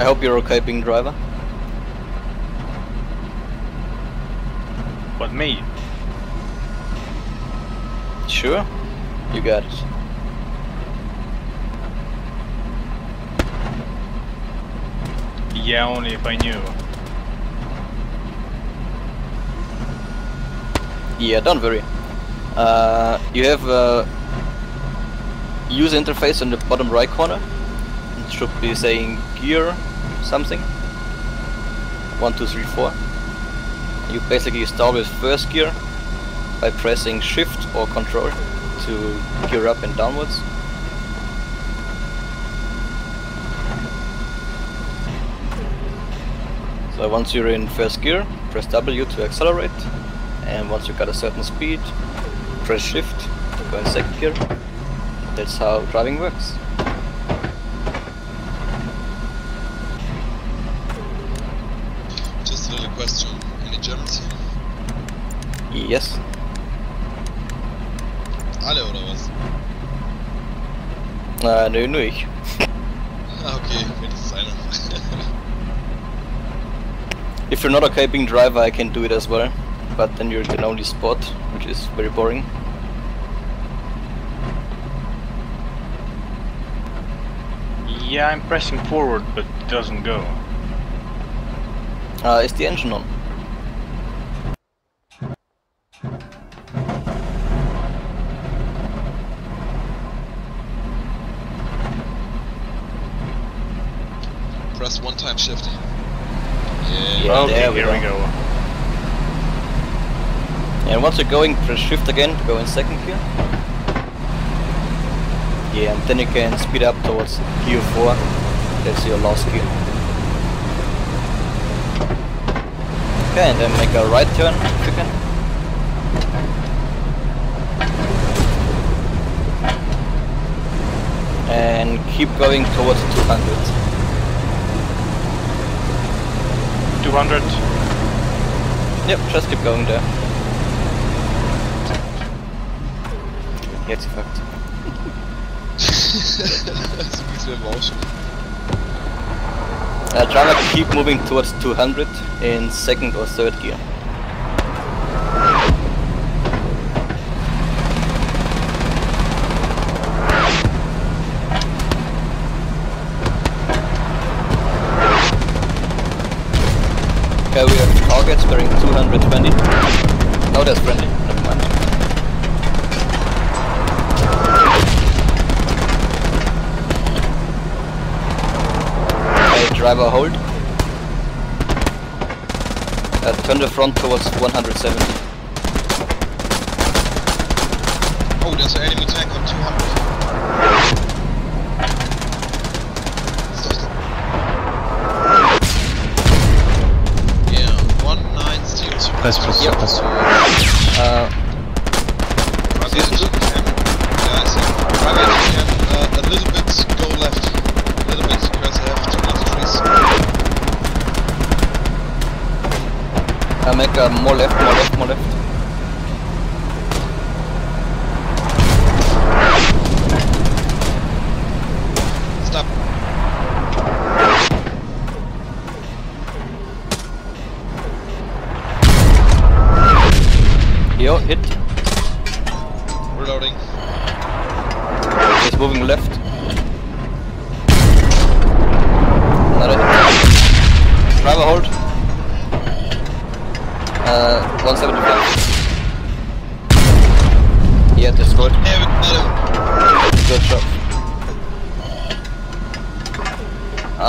I hope you're okay being driver. What me? Sure? You got it. Yeah, only if I knew. Yeah, don't worry. Uh, you have a user interface in the bottom right corner. It should be saying gear something. One, two, three, four. You basically start with first gear by pressing shift or control to gear up and downwards. So once you're in first gear, press W to accelerate, and once you've got a certain speed, press shift to go in second gear. That's how driving works. Just a little question. Any Germans hier? Yes. Alle oder was? Äh, nö, nur ich. Ah, okay, wenigstens einer. If you're not okay being driver, I can do it as well. But then you're the only spot, which is very boring. Yeah, I'm pressing forward, but it doesn't go. Uh, is the engine on? Press one time shift. Yeah, Yeah. okay, there we here go. we go. You're going, press shift again to go in second gear. Yeah, and then you can speed up towards gear 4. That's your last gear. Okay, and then make a right turn if you can. And keep going towards 200. 200. Yep, just keep going there. Jetzt mir aber. Uh, try to keep moving towards 200 in second or third gear. Okay, we have targets bearing 220. Oh, that's friendly. Driver hold. Uh, turn the front towards 170. Oh, there's an enemy tank on 200. Stop, stop. Yeah, 1902. Press, press, Yep. press. Uh, if you can, guys, driver, if you can, uh, a little bit go left. A little bit, because I have too much trees. I make a more left, more left, more left. Stop. Yo, hit.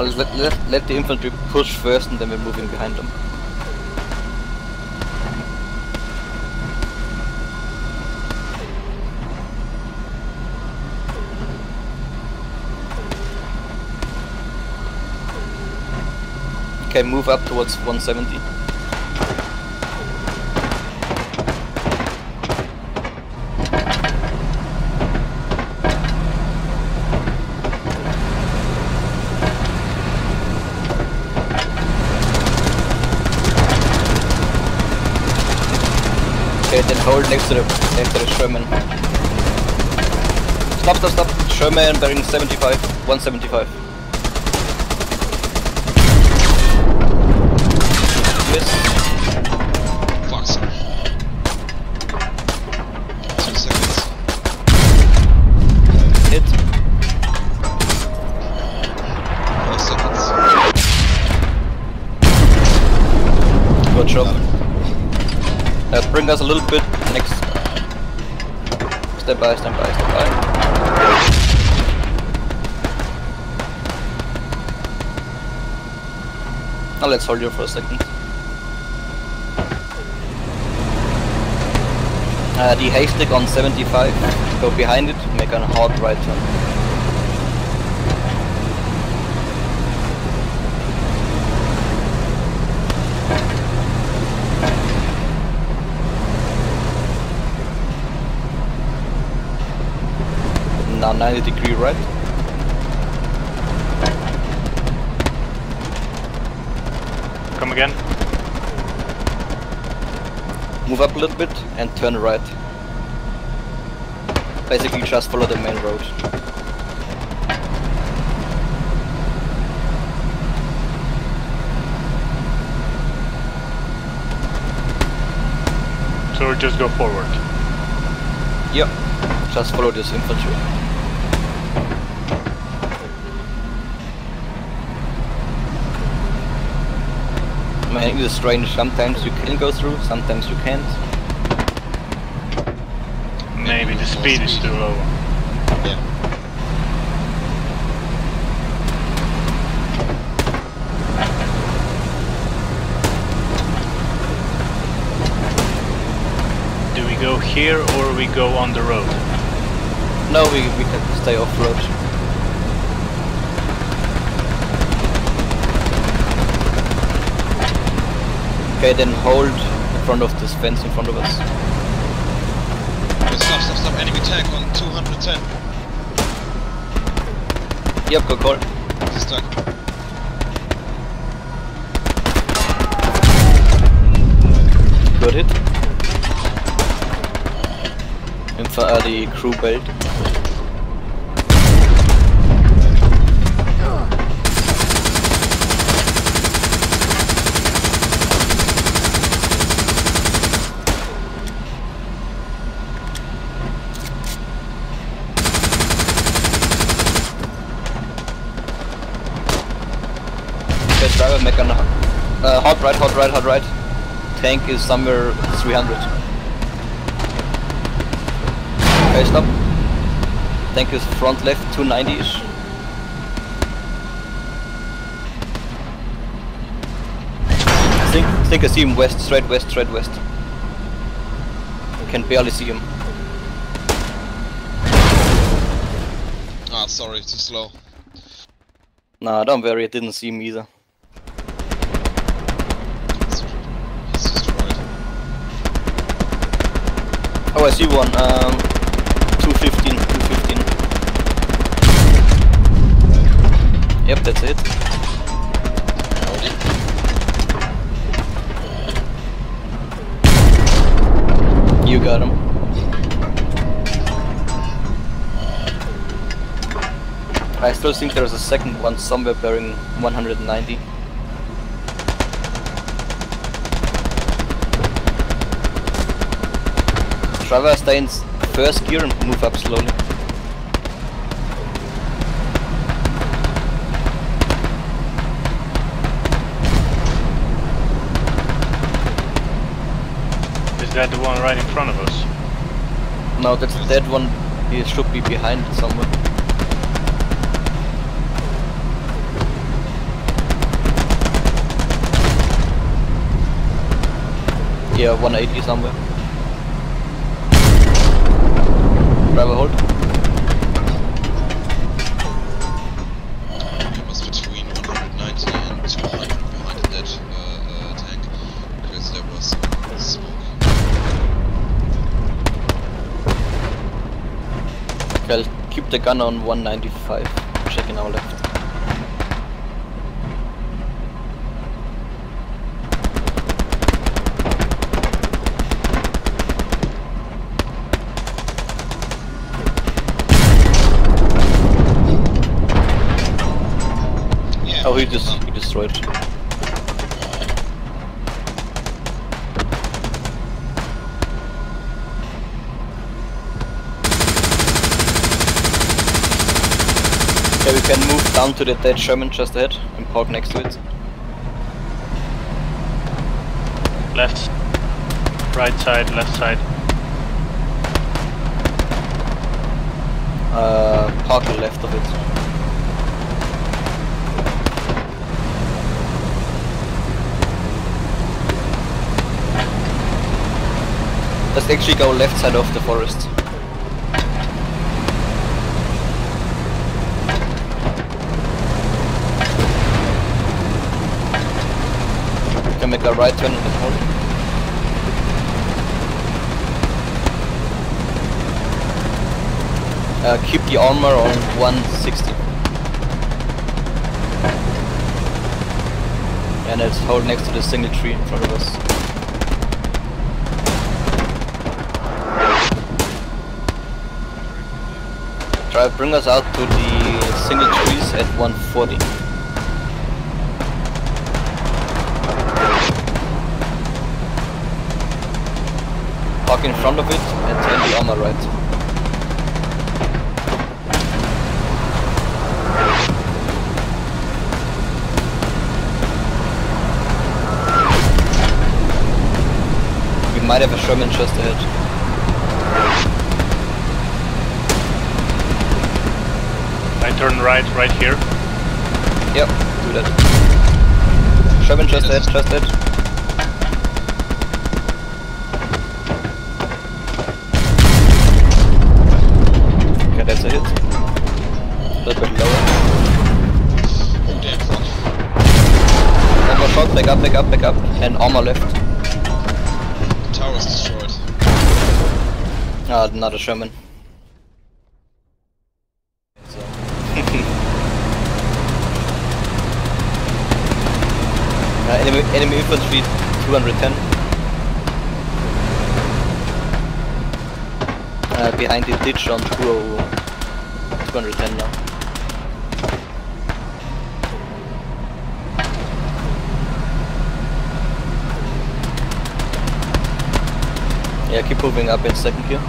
Let, let, let the infantry push first and then we're moving behind them. Okay, move up towards 170. Hold next to the next to the Sherman. Stop, stop, stop. Sherman bearing 75, 175. Northwest. Fuck. Two seconds. Hit. Four seconds. Good job. Uh, bring us a little bit next. Step by, step by, step by. Now let's hold you for a second. Uh, the haystack on 75, go behind it, make a hard right turn. Now 90 degree right. Come again. Move up a little bit and turn right. Basically just follow the main road. So just go forward. Yep. Just follow this infantry. I mean, it's strange. Sometimes you can go through, sometimes you can't. Maybe the speed is too low. Yeah. Do we go here or we go on the road? No, we, we can stay off road. Okay, then hold in front of this fence in front of us. Stop, stop, stop. Enemy tank on 210. Yep, go call. He's stuck. Good hit. The crew belt. Tank is somewhere 300. Okay, stop. Tank is front left, 290-ish. Think, think I see him west, straight west, straight west. I can barely see him. Ah, sorry, too slow. Nah, don't worry, I didn't see him either. He's, he's destroyed. Oh, I see one. Um, 215, 215. Yep, that's it. You got him. I still think there's a second one somewhere bearing 190. Trevor, stay in first gear and move up slowly. Is that the one right in front of us? No, that's that one. He should be behind somewhere. Yeah, 180 somewhere. Hold. He was between 190 and 200 behind that uh, uh, tank because there was smoke. Okay, I'll keep the gun on 195. Checking our left. destroyed. Okay, we can move down to the dead Sherman just ahead and park next to it. Left, right side, left side. Uh, park left of it. Let's actually go left side of the forest. We can make a right turn in the morning. Uh, keep the armor on 160. And it's hold next to the single tree in front of us. To bring us out to the single trees at 140. Park in front of it and turn the armor right. We might have a Sherman just ahead. Turn right, right here. Yep, do that. Sherman just ahead, just ahead. Okay, that's a hit. A little bit lower. Oh damn, fuck. One more shot, back up, back up, back up. And armor left. The tower is destroyed. Ah, not a Sherman. Enemy, infantry 210. Uh, behind the ditch on 20 210 now. Yeah, keep moving up in second gear.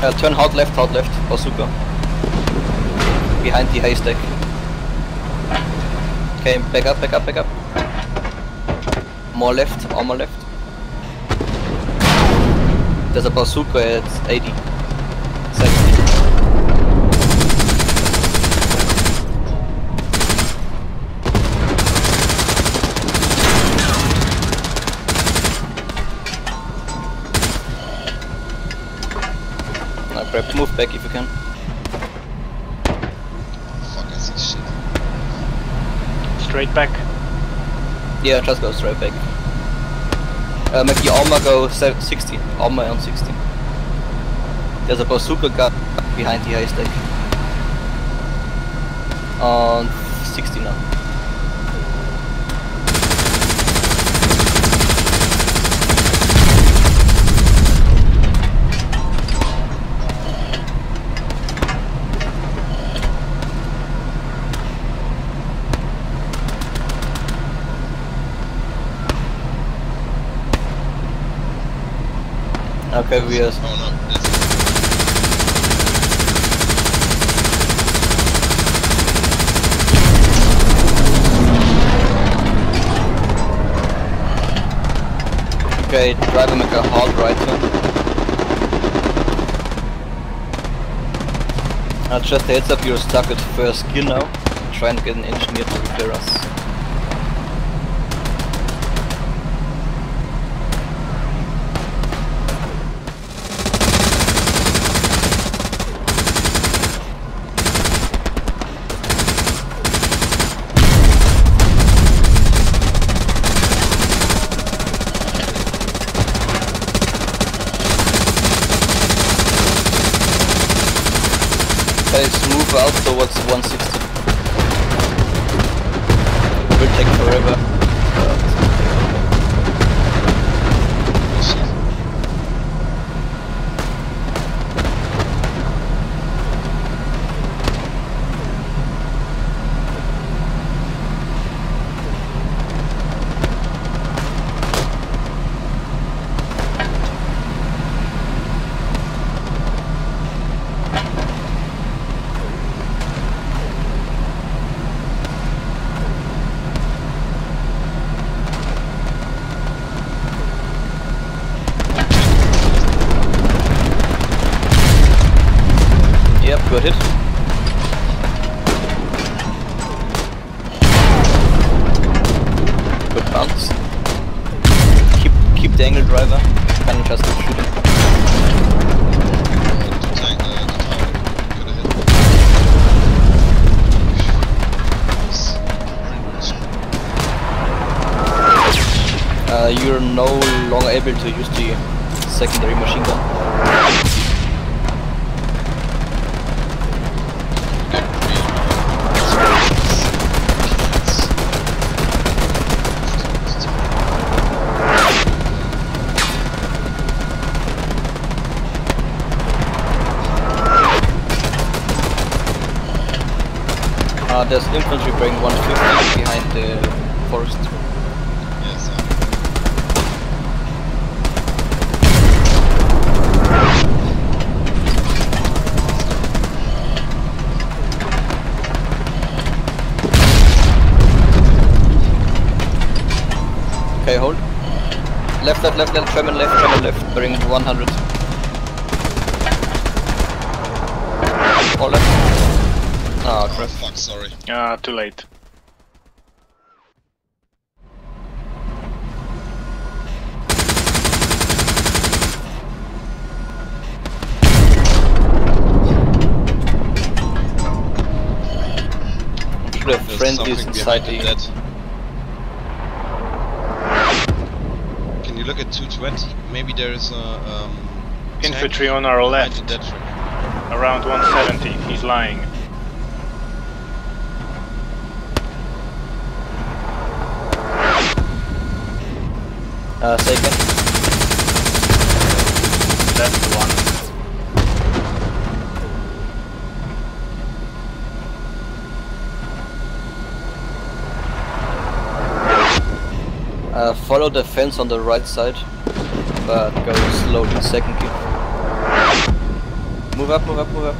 Uh, turn hard left, hard left, bazooka. Behind the haystack. Okay, back up, back up, back up. More left, armor left. There's a bazooka at 80. 70. Now grab, move back if you can. Fuck, I see shit. Straight back. Yeah, just go straight back. Uh, make the armor go 60. Armor on 60. There's a bazooka gun behind the haystack. On 60 now. Okay, we are Okay, driver make a hard right turn. Uh, just a heads up, you're stuck at first gear now. Try and get an engineer to repair us. Guys, move out towards 160. Will take forever. There's infantry bring 150 behind the forest. Yes, Okay, hold. Left, left, left, left, German left, German left, bearing 100. Ah, oh fuck, sorry. Ah, too late. Should have There's friendlies something inside behind the... the. Can you look at 220? Maybe there is a um, Infantry on our left, the dead truck. around 170. He's lying. Uh, again. That's the one. Uh, follow the fence on the right side, but go slowly, second gear. Move up, move up, move up.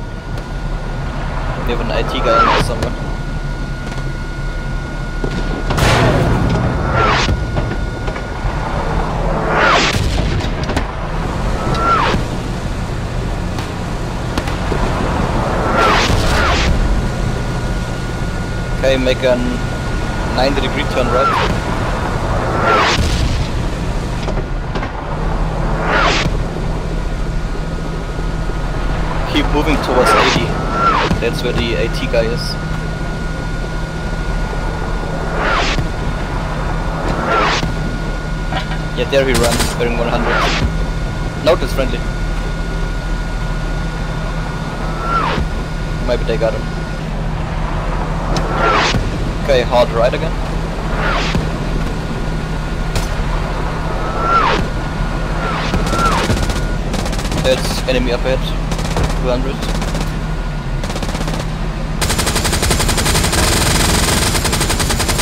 We have an AT guy somewhere. Make a 90 degree turn right. Keep moving towards 80. That's where the AT guy is. Yeah, there he runs, bearing 100. Note is friendly. Maybe they got him. Okay, hard right again. That's enemy up ahead. 200.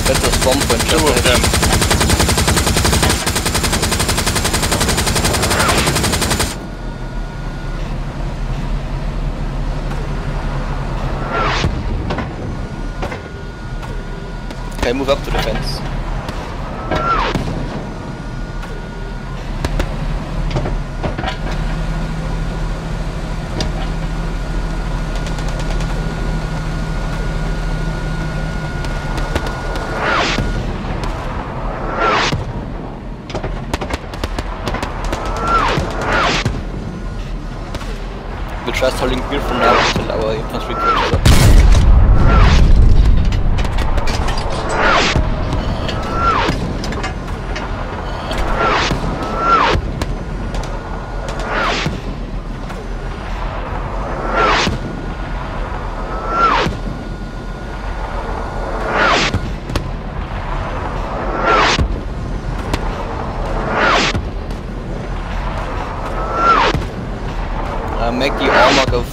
That's a swamp just Two of them. Okay, move up to the fence. Holding here for now until our infantry catches up.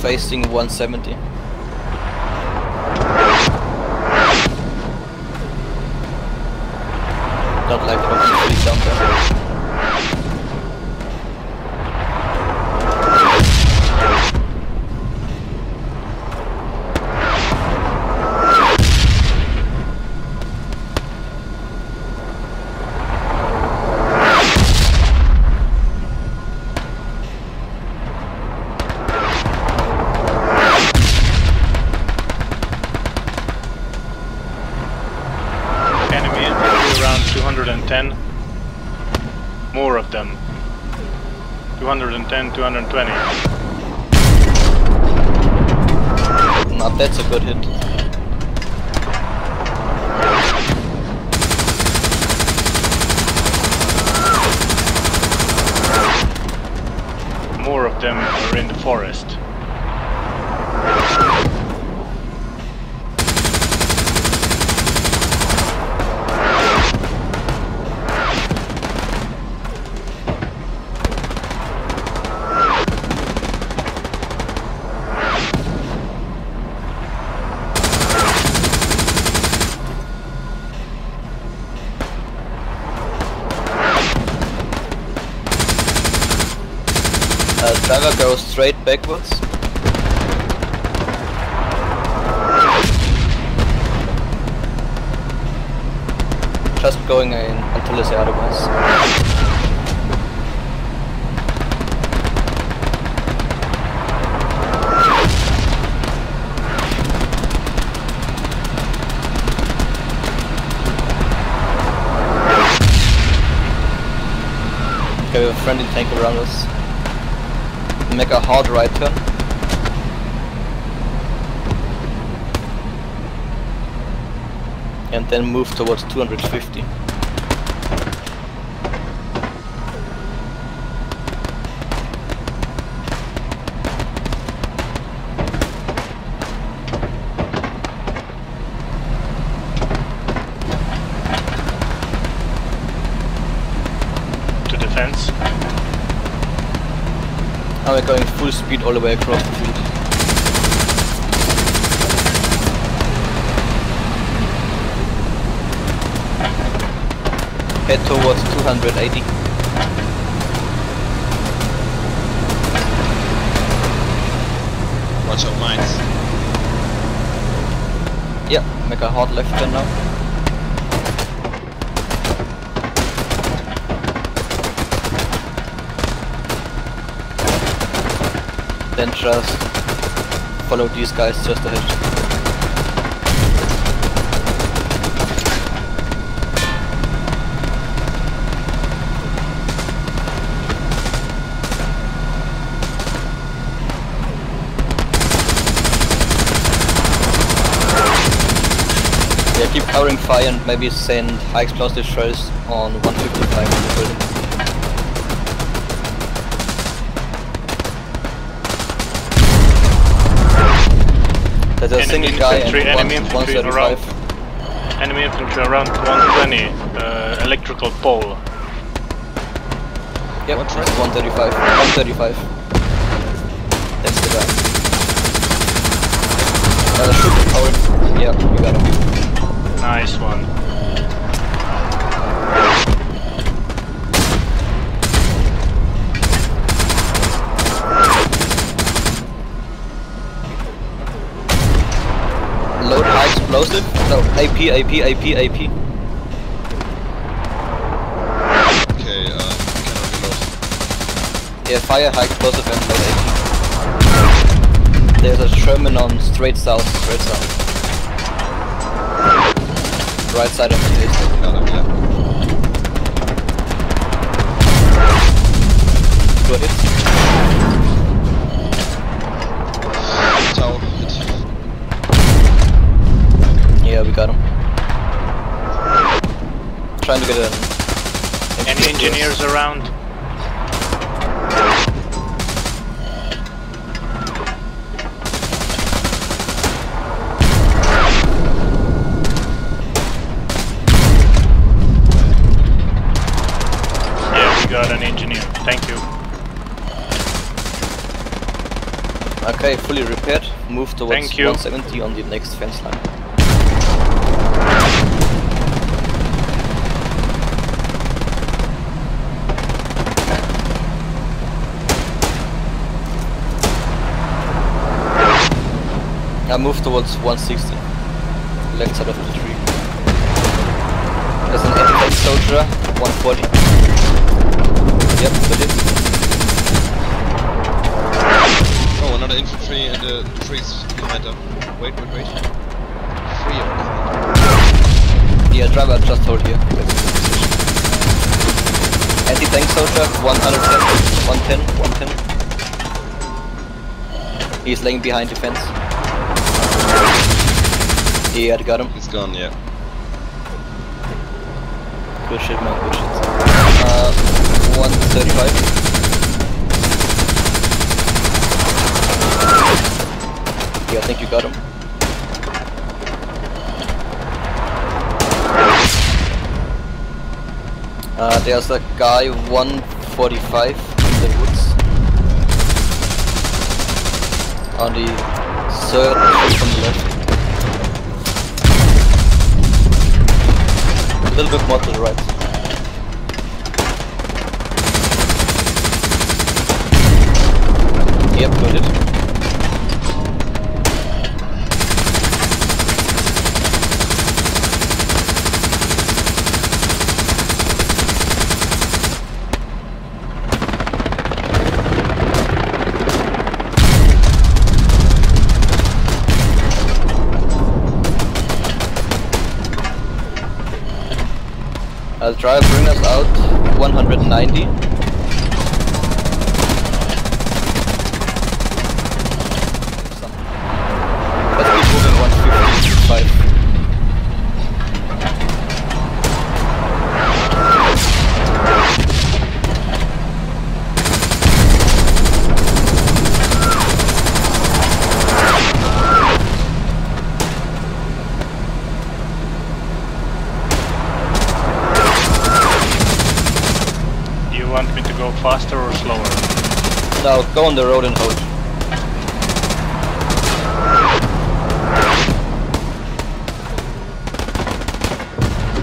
Facing 170. 210, 220. Now that's a good hit. More of them are in the forest. Straight backwards. Just going in until they say otherwise. Okay, we have a friendly tank around us. Make a hard right turn. And then move towards 250. All the way across the field. Head towards 280. Watch out, mines. Yeah, make a hard left turn now. Then just follow these guys just ahead. Yeah, keep covering fire and maybe send high explosive shells on 155 in the building. There's a Enemy single guy and infantry, enemy one, infantry 135. Enemy infantry around 120. Uh, electrical pole. Yep, One it's track? 135. 135. That's the guy. Uh, shoot the power. Yeah, you got him. Nice one. Explosive. No, AP, AP, AP, AP. Okay, um, cannot reload. Yeah, fire high explosive and load AP. There's a Sherman on straight south, straight south. Right side of the base. Got him, yeah. Good hit. Trying to get an. Any engineers around? Yeah, we got an engineer. Thank you. Okay, fully repaired. Move towards 170 on the next fence line. I move towards 160. Left side of the tree. There's an anti soldier, 140. Yep, good hit. Oh, another infantry in the trees behind them. Wait, wait, wait. Three of them. Yeah, driver just hold here. Anti-tank soldier, 110, 110, 110. He's laying behind the fence. Yeah, I got him. He's gone, yeah. Good shit, man, good shit. Uh, 135. Yeah, I think you got him. Uh, there's a guy 145 in the woods. On the third from the left. A little bit more to the right. Yep, got it. I'll try to bring us out 190. Let's keep moving 155. Do you want me to go faster or slower? Now go on the road and hold.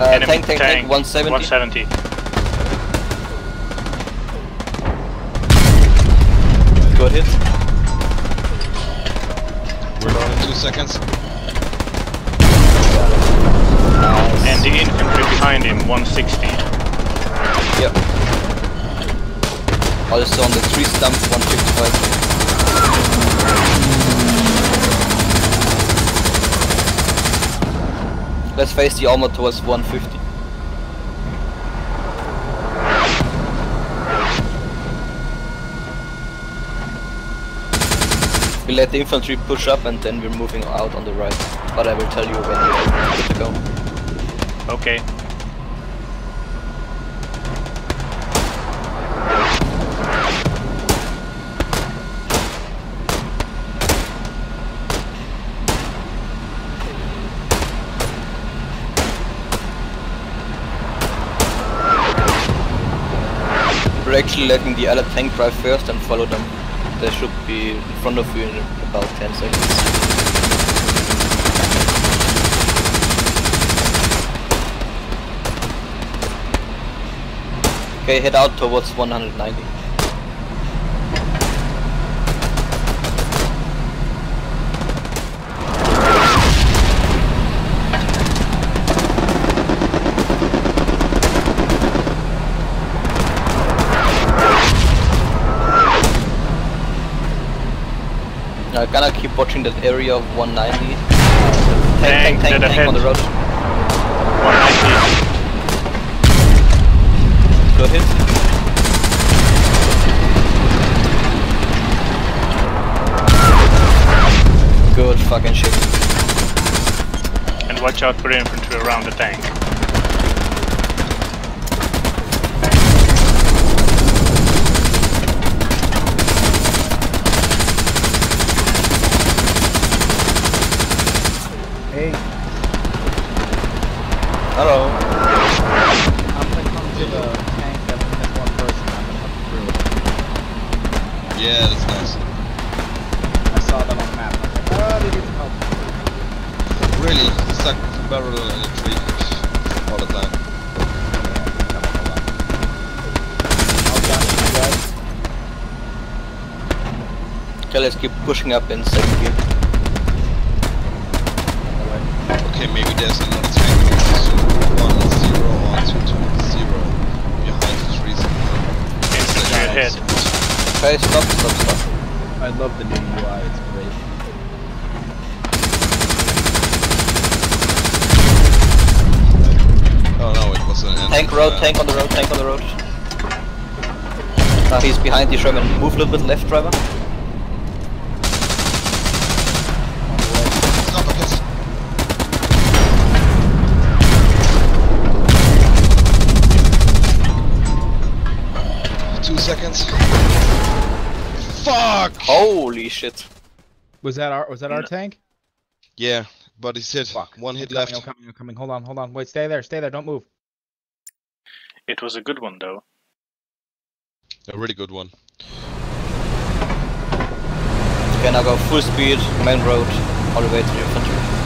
Uh, Enemy tank, tank, tank, 170. 170. Good hit. We're down in two seconds. Nice. And the infantry behind him, 160. Yep. Also on the tree stump, 155. Let's face the armor towards 150. We let the infantry push up and then we're moving out on the right. But I will tell you when we're good to go. Okay. Actually letting the other tank drive first and follow them. They should be in front of you in about 10 seconds. Okay, head out towards 190. Uh, now gonna keep watching that area of 190. Tank, tank, Tank, tank, tank on the road. 190. Good hit. Good fucking shit. And watch out for infantry around the tank. Hey, Hello. I'm gonna come to the tank and hit one person. I'm gonna come through. Yeah, that's nice. I saw them on the map. I like, oh, they need help. Really, stuck barrel in a tree all the time. Yeah, come on, hold on. I'll gun you guys. Okay, let's keep pushing up in second gear. Okay, maybe there's another tank. So one zero one two two zero behind the trees. Infantry ahead. Okay, stop, stop, stop. I love the new UI. It's great. Oh no, it was an enemy. Tank road, Uh, tank on the road, tank on the road. Uh, he's behind the Sherman. Move a little bit left, driver. Two seconds. Fuck! Holy shit. Was that our was that our No. tank? Yeah, but he's hit. Fuck. One hit Coming, left. Oh, coming, oh, coming. Hold on, hold on. Wait, stay there, stay there. Don't move. It was a good one though. A really good one. Okay, now go full speed, main road, all the way to the infantry.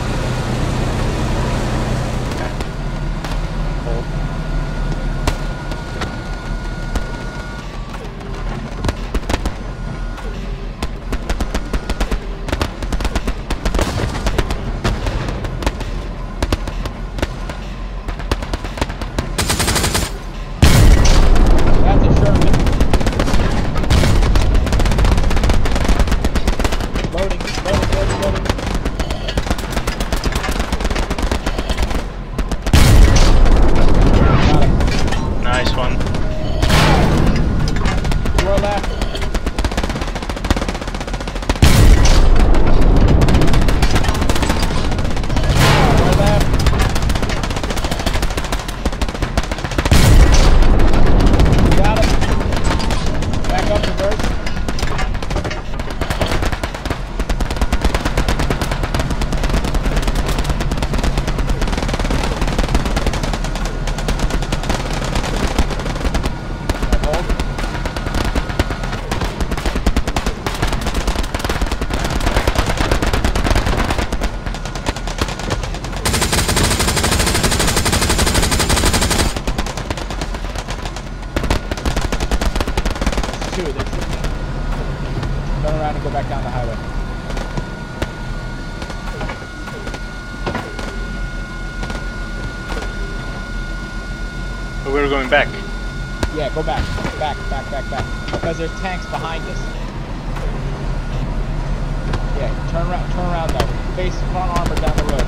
Back. Yeah, go back. Back, back, back, back. Because there's tanks behind us. Yeah, turn around, turn around though. Face front armor down the road.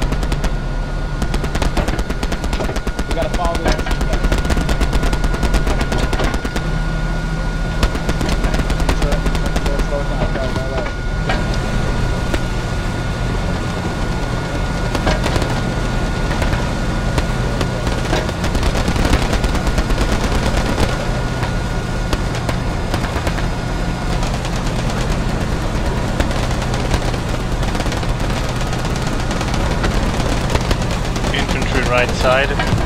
We gotta follow the right side.